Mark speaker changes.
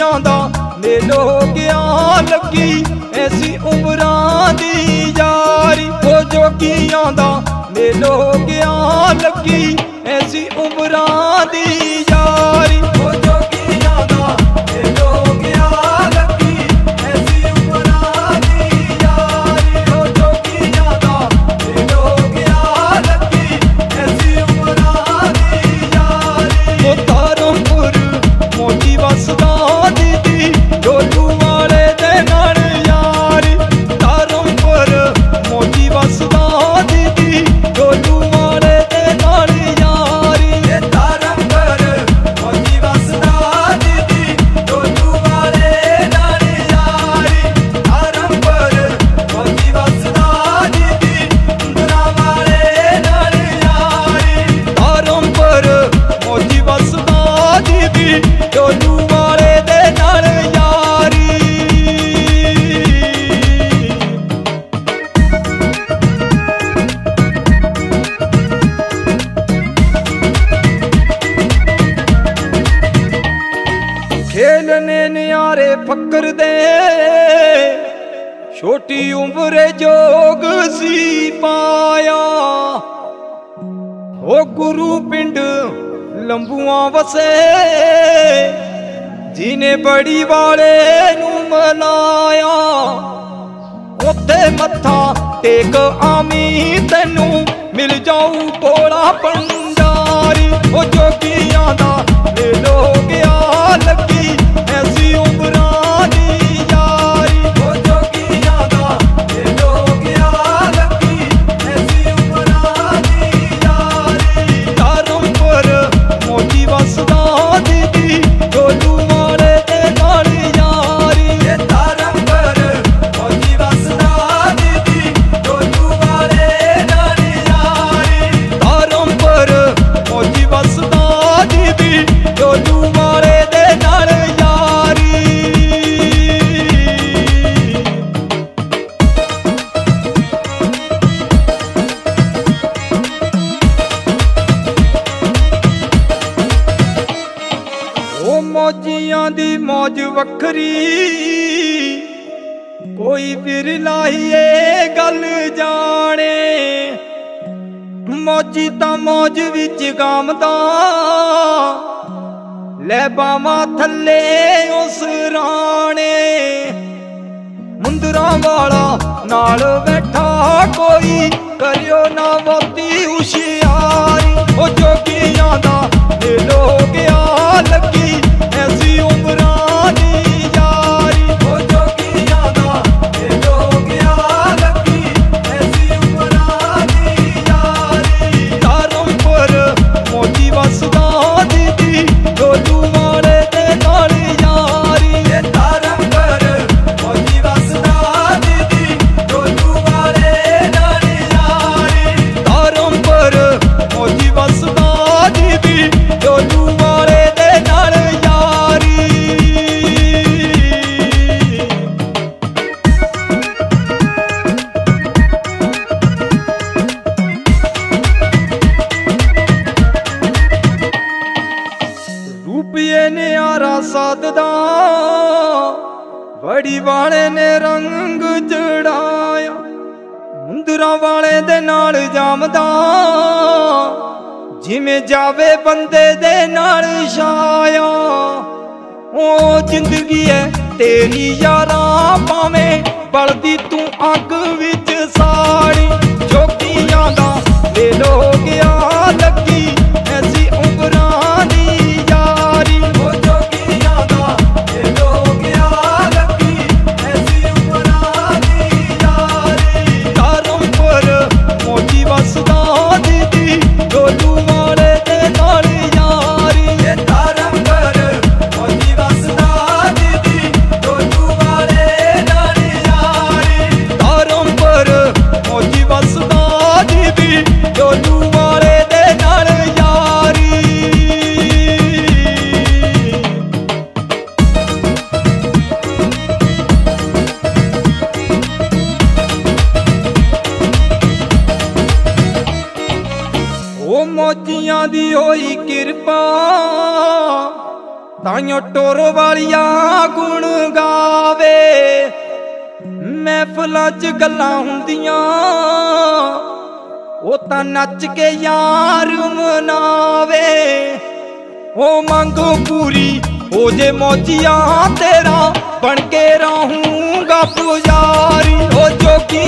Speaker 1: ਖੁਸ਼ੀਆਂ ਦਾ ਮੇਲੋ ਲੱਗੀ ਐਸੀ ਉਮਰਾਂ ਦੀ ਯਾਰੀ ਹੋ ਜੋਗੀਆਂ ਦਾ ਮੇਲੋ ਗਿਆ ਲੱਗੀ ਐਸੀ ਉਮਰਾਂ ਦੀ ਜੇਲ ਨੇ ਨਿਆਰੇ ਫੱਕਰ ਦੇ। ਛੋਟੀ ਉਮਰੇ ਜੋਗ ਸੀ ਪਾਇਆ। ਹੋ ਗੁਰੂ ਪਿੰਡ ਲੰਬੂਆਂ ਵਸੇ ਜਿਨੇ ਬੜੀ ਵਾਲੇ ਨੂੰ ਮਨਾਇਆ। ਉੱਤੇ ਮੱਥਾ ਟੇਕ ਆਮੀ ਤੈਨੂੰ ਮਿਲ ਜਾਊ ਕੋਲਾ ਪੰਡਾਰੀ ਉਹ ਜੋਗੀ ਉਹਨਾਂ ਦੀ ਮੌਜ ਵੱਖਰੀ। ਕੋਈ ਫਿਰ ਲਾਹੀਏ ਗੱਲ ਜਾਣੇ। ਮੌਜੀ ਤਾਂ ਮੌਜ ਵਿੱਚ ਗਾਮਦਾ ਲੈ ਬਾਵਾ ਥੱਲੇ ਉਸ ਰਾਣੇ। ਮੁੰਦਰਾ ਵਾਲਾ ਨਾਲ ਬੈਠਾ ਕੋਈ ਕਰਿਓ ਨਾ ਸਦਦਾ ਵੜੀ ਵਾਲੇ ਨੇ ਰੰਗ ਚੜਾਇਆ। ਮੁੰਦਰਾ ਵਾਲੇ ਦੇ ਨਾਲ ਜਾਮਦਾ। ਜਿਵੇਂ ਜਾਵੇ ਬੰਦੇ ਦੇ ਨਾਲ ਛਾਇਆ। ਉਹ ਜ਼ਿੰਦਗੀ ਐ ਤੇਰੀ ਯਾਰਾ ਪਾਵੇਂ ਬਲਦੀ ਤੂੰ ਅੱਗ ਵਿੱਚ ਸਾੜੀ। ਜੋਗੀਆਂ ਦਾ ਲੈ ਲੋਕ ਤਾਈਓ ਟੋਰ ਵਾਲੀਆਂ ਗੁਣ ਗਾਵੇ। ਮਹਿਫਲਾਂ 'ਚ ਗੱਲਾਂ ਹੁੰਦੀਆਂ, ਉਹ ਤਾਂ ਨੱਚ ਕੇ ਯਾਰ ਮਨਾਵੇ। ਉਹ ਮੰਗੋ ਪੂਰੀ, ਹੋ ਜੇ ਮੋਜੀਆਂ ਤੇਰਾ, ਬਣ ਕੇ ਰਹੂੰਗਾ ਪੁਜਾਰੀ। ਉਹ ਜੋਗੀ